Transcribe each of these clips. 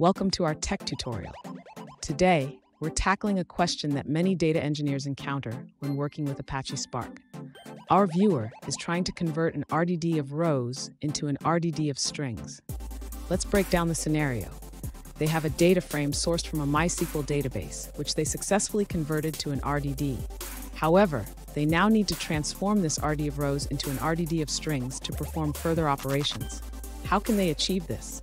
Welcome to our tech tutorial. Today, we're tackling a question that many data engineers encounter when working with Apache Spark. Our viewer is trying to convert an RDD of rows into an RDD of strings. Let's break down the scenario. They have a data frame sourced from a MySQL database, which they successfully converted to an RDD. However, they now need to transform this RD of rows into an RDD of strings to perform further operations. How can they achieve this?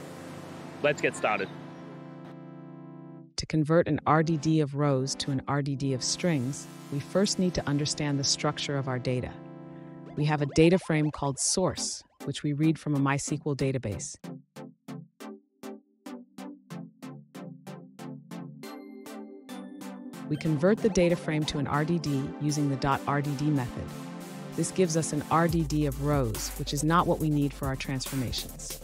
Let's get started. To convert an RDD of rows to an RDD of strings, we first need to understand the structure of our data. We have a data frame called source, which we read from a MySQL database. We convert the data frame to an RDD using the .rdd method. This gives us an RDD of rows, which is not what we need for our transformations.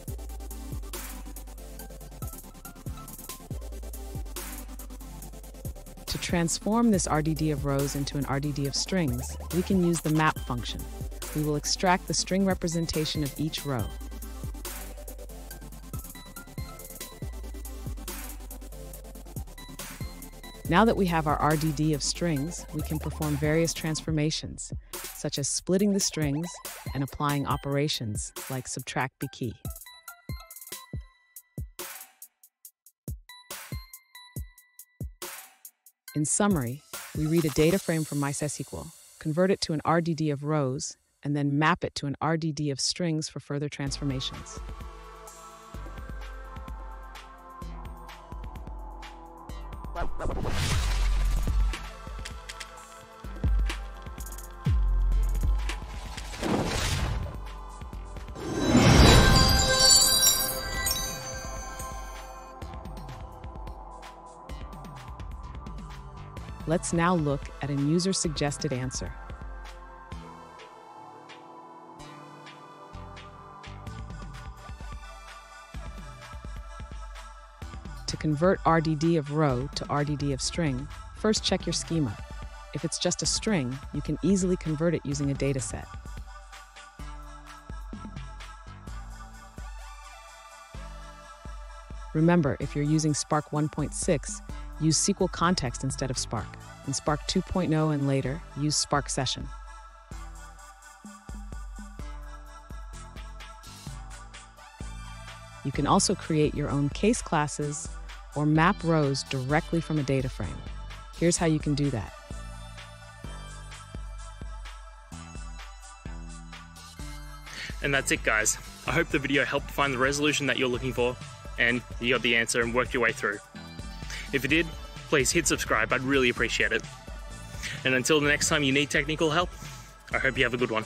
To transform this RDD of rows into an RDD of strings, we can use the map function. We will extract the string representation of each row. Now that we have our RDD of strings, we can perform various transformations, such as splitting the strings and applying operations like subtract the key. In summary, we read a data frame from MySQL, convert it to an RDD of rows, and then map it to an RDD of strings for further transformations. Let's now look at an user-suggested answer. To convert RDD of row to RDD of string, first check your schema. If it's just a string, you can easily convert it using a dataset. Remember, if you're using Spark 1.6, use SQL Context instead of Spark. In Spark 2.0 and later, use Spark Session. You can also create your own case classes or map rows directly from a data frame. Here's how you can do that. And that's it guys. I hope the video helped find the resolution that you're looking for and you got the answer and worked your way through. If it did, please hit subscribe, I'd really appreciate it. And until the next time you need technical help, I hope you have a good one.